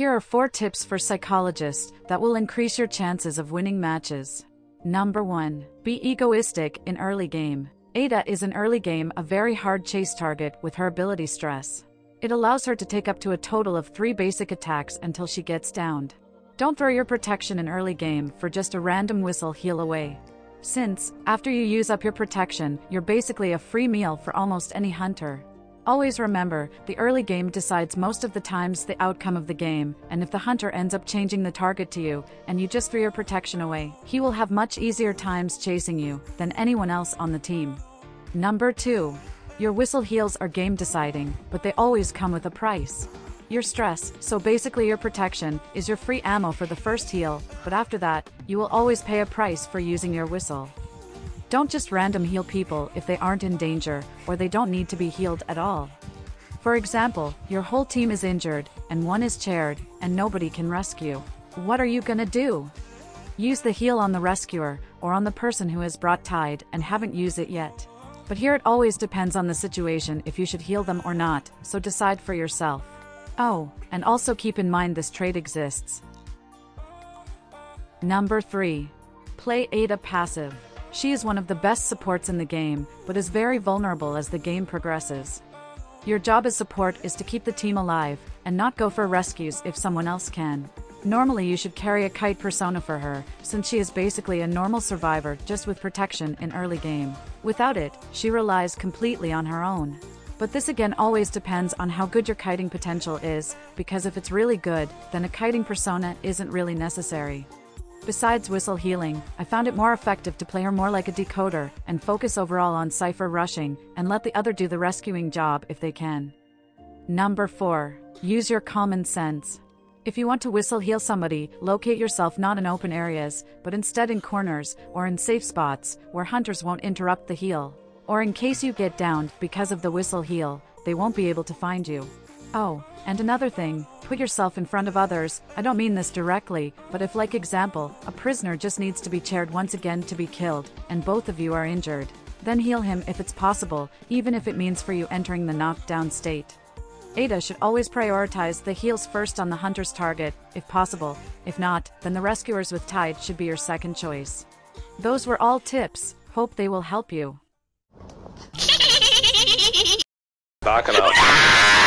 Here are four tips for psychologists that will increase your chances of winning matches. Number 1. Be egoistic in early game. Ada is in early game a very hard chase target with her ability stress. It allows her to take up to a total of 3 basic attacks until she gets downed. Don't throw your protection in early game for just a random whistle heal away. Since, after you use up your protection, you're basically a free meal for almost any hunter. Always remember, the early game decides most of the times the outcome of the game, and if the hunter ends up changing the target to you, and you just threw your protection away, he will have much easier times chasing you than anyone else on the team. Number 2. Your whistle heals are game deciding, but they always come with a price. Your stress, so basically your protection, is your free ammo for the first heal, but after that, you will always pay a price for using your whistle. Don't just random heal people if they aren't in danger, or they don't need to be healed at all. For example, your whole team is injured, and one is chaired, and nobody can rescue. What are you gonna do? Use the heal on the rescuer, or on the person who has brought tide and haven't used it yet. But here it always depends on the situation if you should heal them or not, so decide for yourself. Oh, and also keep in mind this trait exists. Number 3. Play Ada passive. She is one of the best supports in the game, but is very vulnerable as the game progresses. Your job as support is to keep the team alive, and not go for rescues if someone else can. Normally you should carry a kite persona for her, since she is basically a normal survivor just with protection in early game. Without it, she relies completely on her own. But this again always depends on how good your kiting potential is, because if it's really good, then a kiting persona isn't really necessary. Besides whistle healing, I found it more effective to play her more like a decoder and focus overall on Cypher rushing and let the other do the rescuing job if they can. Number 4. Use your common sense. If you want to whistle heal somebody, locate yourself not in open areas, but instead in corners or in safe spots where hunters won't interrupt the heal. Or in case you get downed because of the whistle heal, they won't be able to find you. Oh, and another thing, put yourself in front of others, I don't mean this directly, but if like example, a prisoner just needs to be chaired once again to be killed, and both of you are injured, then heal him if it's possible, even if it means for you entering the knockdown state. Ada should always prioritize the heals first on the hunter's target, if possible, if not, then the rescuers with Tide should be your second choice. Those were all tips, hope they will help you. Up.